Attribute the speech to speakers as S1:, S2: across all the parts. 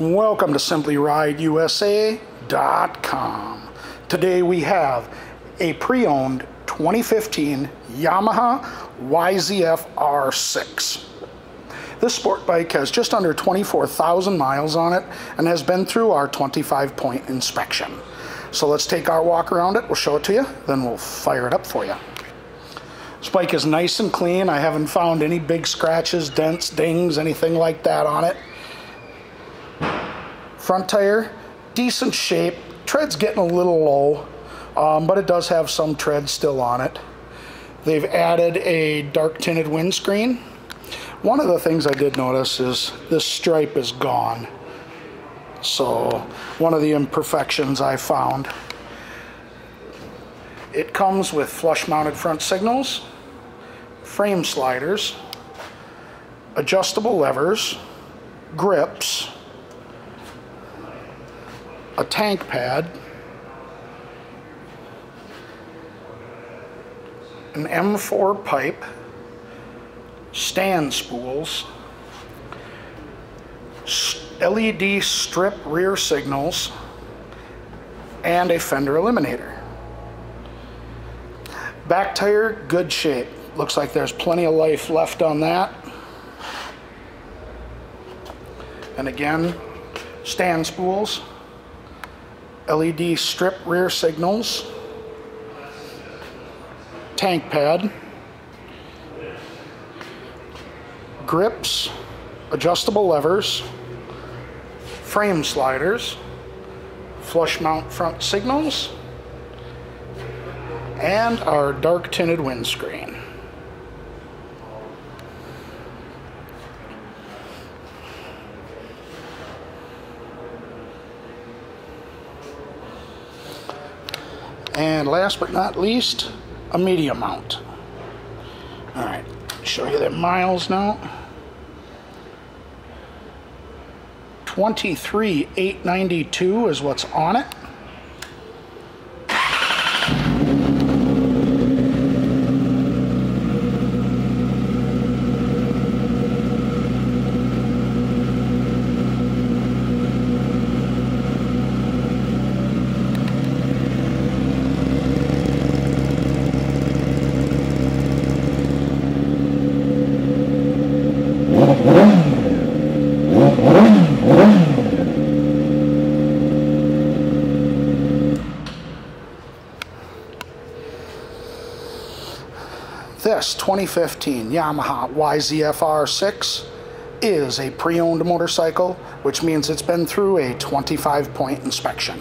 S1: Welcome to SimplyRideUSA.com. Today we have a pre-owned 2015 Yamaha YZF R6. This sport bike has just under 24,000 miles on it and has been through our 25 point inspection. So let's take our walk around it, we'll show it to you, then we'll fire it up for you. This bike is nice and clean. I haven't found any big scratches, dents, dings, anything like that on it. Front tire, decent shape. Tread's getting a little low, um, but it does have some tread still on it. They've added a dark tinted windscreen. One of the things I did notice is this stripe is gone. So one of the imperfections I found. It comes with flush mounted front signals, frame sliders, adjustable levers, grips, a tank pad, an M4 pipe, stand spools, LED strip rear signals, and a fender eliminator. Back tire, good shape. Looks like there's plenty of life left on that. And again, stand spools, LED strip rear signals, tank pad, grips, adjustable levers, frame sliders, flush mount front signals, and our dark tinted windscreen. And last but not least, a media mount. All right, show you the miles now. 23,892 is what's on it. This 2015 Yamaha YZF-R6 is a pre-owned motorcycle, which means it's been through a 25-point inspection.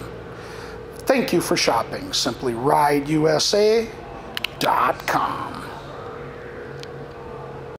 S1: Thank you for shopping. SimplyRideUSA.com.